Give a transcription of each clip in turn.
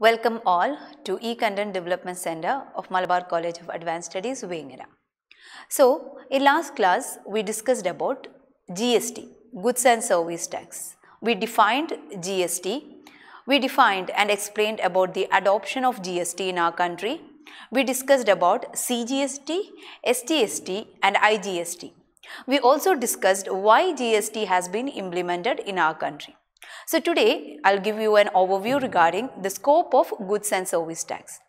Welcome all to E-Content Development Center of Malabar College of Advanced Studies, Vengara. So, in last class, we discussed about GST, Goods and Service Tax. We defined GST. We defined and explained about the adoption of GST in our country. We discussed about CGST, SGST and IGST. We also discussed why GST has been implemented in our country. So today I'll give you an overview regarding the scope of goods and service tax.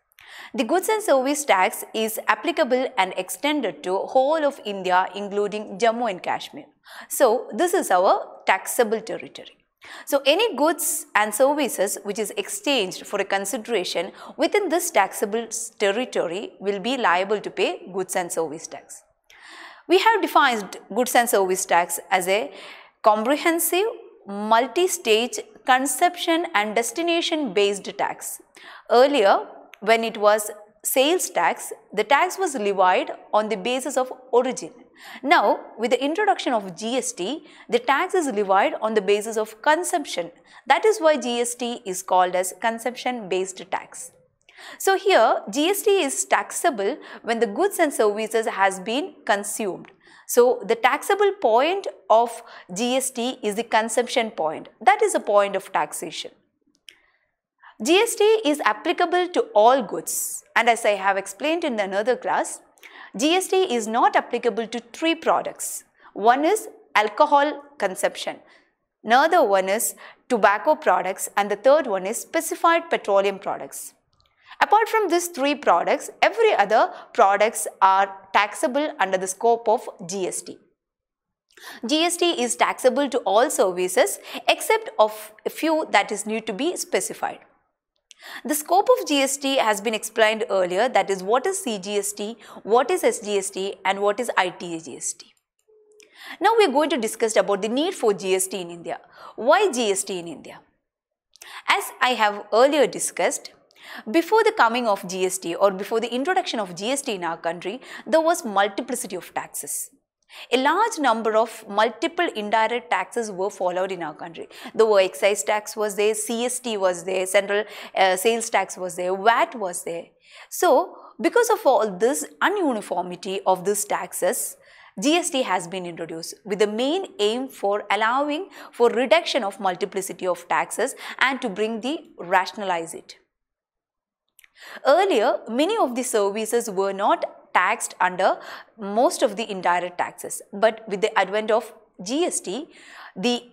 The goods and service tax is applicable and extended to whole of India including Jammu and Kashmir. So this is our taxable territory. So any goods and services which is exchanged for a consideration within this taxable territory will be liable to pay goods and service tax. We have defined goods and service tax as a comprehensive multi-stage conception and destination based tax. Earlier, when it was sales tax, the tax was levied on the basis of origin. Now, with the introduction of GST, the tax is levied on the basis of consumption. That is why GST is called as consumption based tax. So here GST is taxable when the goods and services has been consumed. So the taxable point of GST is the consumption point. That is a point of taxation. GST is applicable to all goods and as I have explained in another class, GST is not applicable to three products. One is alcohol consumption, another one is tobacco products and the third one is specified petroleum products. Apart from these three products, every other products are taxable under the scope of GST. GST is taxable to all services except of a few that is need to be specified. The scope of GST has been explained earlier that is what is CGST, what is SGST and what is ITGST. Now we are going to discuss about the need for GST in India. Why GST in India? As I have earlier discussed, before the coming of GST or before the introduction of GST in our country, there was multiplicity of taxes. A large number of multiple indirect taxes were followed in our country. The excise tax was there, CST was there, central uh, sales tax was there, VAT was there. So, because of all this ununiformity of these taxes, GST has been introduced with the main aim for allowing for reduction of multiplicity of taxes and to bring the rationalize it. Earlier, many of the services were not taxed under most of the indirect taxes. But with the advent of GST, the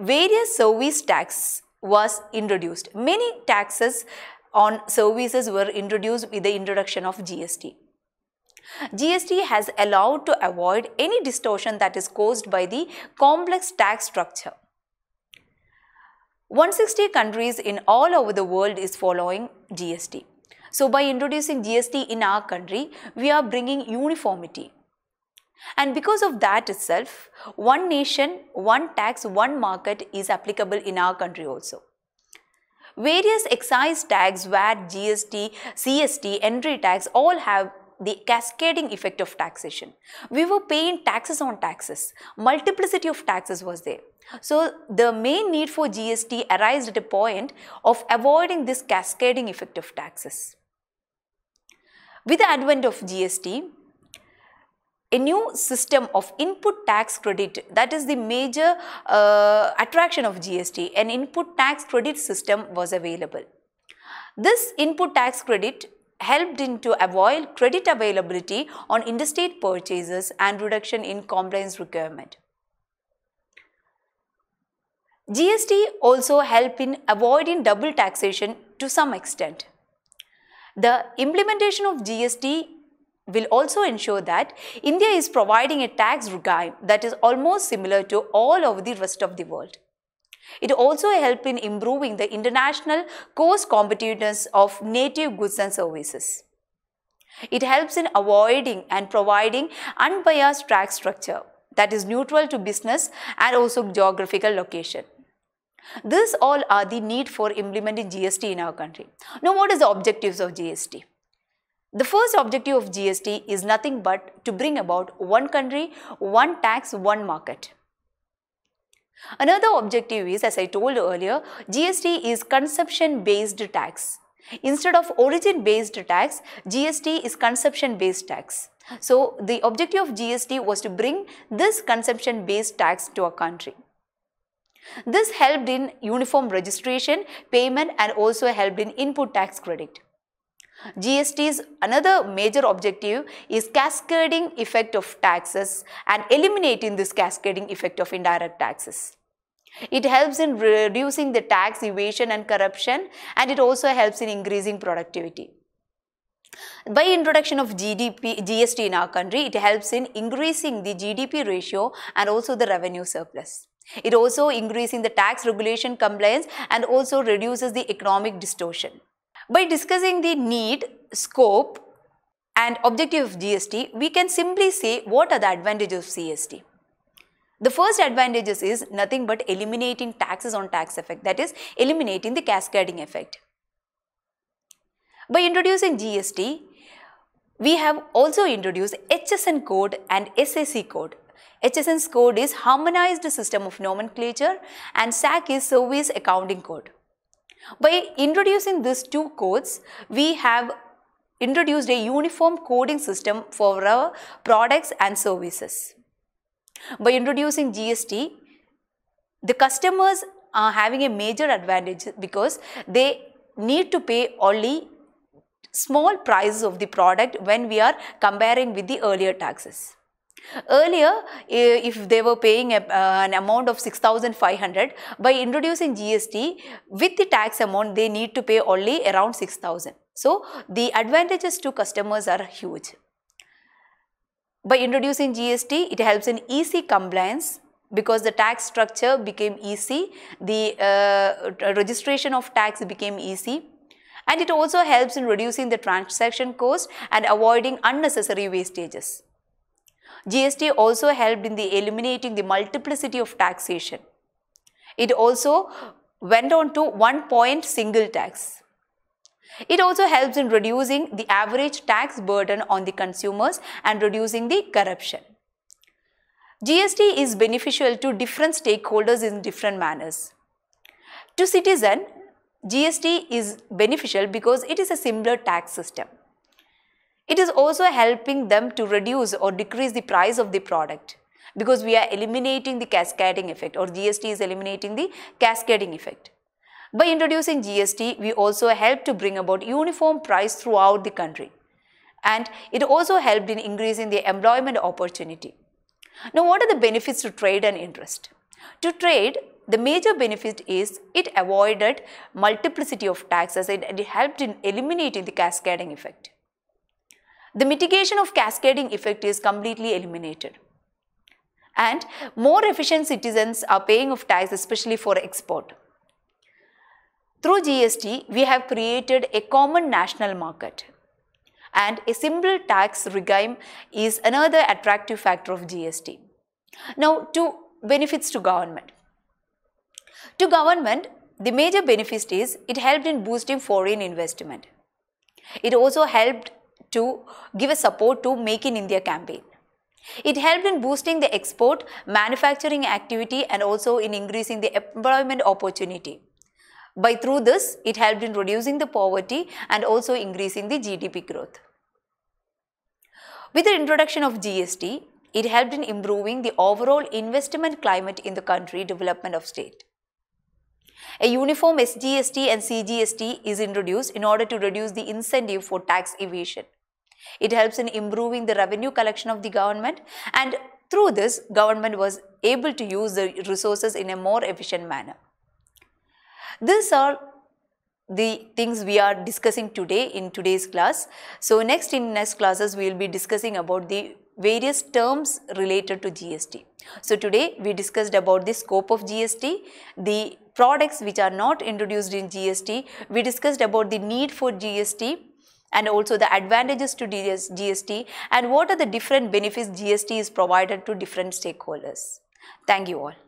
various service tax was introduced. Many taxes on services were introduced with the introduction of GST. GST has allowed to avoid any distortion that is caused by the complex tax structure. 160 countries in all over the world is following GST. So by introducing GST in our country, we are bringing uniformity. And because of that itself, one nation, one tax, one market is applicable in our country also. Various excise tax, VAT, GST, CST, entry tax all have the cascading effect of taxation. We were paying taxes on taxes. Multiplicity of taxes was there. So the main need for GST arose at a point of avoiding this cascading effect of taxes. With the advent of GST, a new system of input tax credit that is the major uh, attraction of GST an input tax credit system was available. This input tax credit helped in to avoid credit availability on interstate purchases and reduction in compliance requirement. GST also help in avoiding double taxation to some extent. The implementation of GST will also ensure that India is providing a tax regime that is almost similar to all over the rest of the world. It also helps in improving the international cost competitiveness of native goods and services. It helps in avoiding and providing unbiased tax structure that is neutral to business and also geographical location. These all are the need for implementing GST in our country. Now what is the objectives of GST? The first objective of GST is nothing but to bring about one country, one tax, one market. Another objective is, as I told earlier, GST is consumption based tax. Instead of origin based tax, GST is consumption based tax. So, the objective of GST was to bring this consumption based tax to a country. This helped in uniform registration, payment and also helped in input tax credit. GST's another major objective is cascading effect of taxes and eliminating this cascading effect of indirect taxes. It helps in reducing the tax evasion and corruption and it also helps in increasing productivity. By introduction of GDP, GST in our country, it helps in increasing the GDP ratio and also the revenue surplus. It also increasing the tax regulation compliance and also reduces the economic distortion. By discussing the need, scope and objective of GST, we can simply say what are the advantages of GST. The first advantages is nothing but eliminating taxes on tax effect that is eliminating the cascading effect. By introducing GST, we have also introduced HSN code and SAC code. HSN code is harmonized system of nomenclature and SAC is service accounting code. By introducing these two codes, we have introduced a uniform coding system for our products and services. By introducing GST, the customers are having a major advantage because they need to pay only small prices of the product when we are comparing with the earlier taxes. Earlier, if they were paying uh, an amount of 6500 by introducing GST, with the tax amount, they need to pay only around 6000 So, the advantages to customers are huge. By introducing GST, it helps in easy compliance because the tax structure became easy, the uh, registration of tax became easy and it also helps in reducing the transaction cost and avoiding unnecessary wastages. GST also helped in the eliminating the multiplicity of taxation. It also went on to one point single tax. It also helps in reducing the average tax burden on the consumers and reducing the corruption. GST is beneficial to different stakeholders in different manners. To citizen, GST is beneficial because it is a simpler tax system. It is also helping them to reduce or decrease the price of the product because we are eliminating the cascading effect or GST is eliminating the cascading effect. By introducing GST, we also help to bring about uniform price throughout the country. And it also helped in increasing the employment opportunity. Now, what are the benefits to trade and interest? To trade, the major benefit is it avoided multiplicity of taxes and it helped in eliminating the cascading effect. The mitigation of cascading effect is completely eliminated. And more efficient citizens are paying of tax especially for export. Through GST, we have created a common national market. And a simple tax regime is another attractive factor of GST. Now, to benefits to government. To government, the major benefit is it helped in boosting foreign investment. It also helped to give a support to Make in India campaign. It helped in boosting the export, manufacturing activity and also in increasing the employment opportunity. By through this, it helped in reducing the poverty and also increasing the GDP growth. With the introduction of GST, it helped in improving the overall investment climate in the country development of state. A uniform SGST and CGST is introduced in order to reduce the incentive for tax evasion. It helps in improving the revenue collection of the government and through this government was able to use the resources in a more efficient manner. These are the things we are discussing today in today's class. So next in next classes we will be discussing about the various terms related to GST. So today we discussed about the scope of GST, the products which are not introduced in GST, we discussed about the need for GST and also the advantages to GST and what are the different benefits GST is provided to different stakeholders. Thank you all.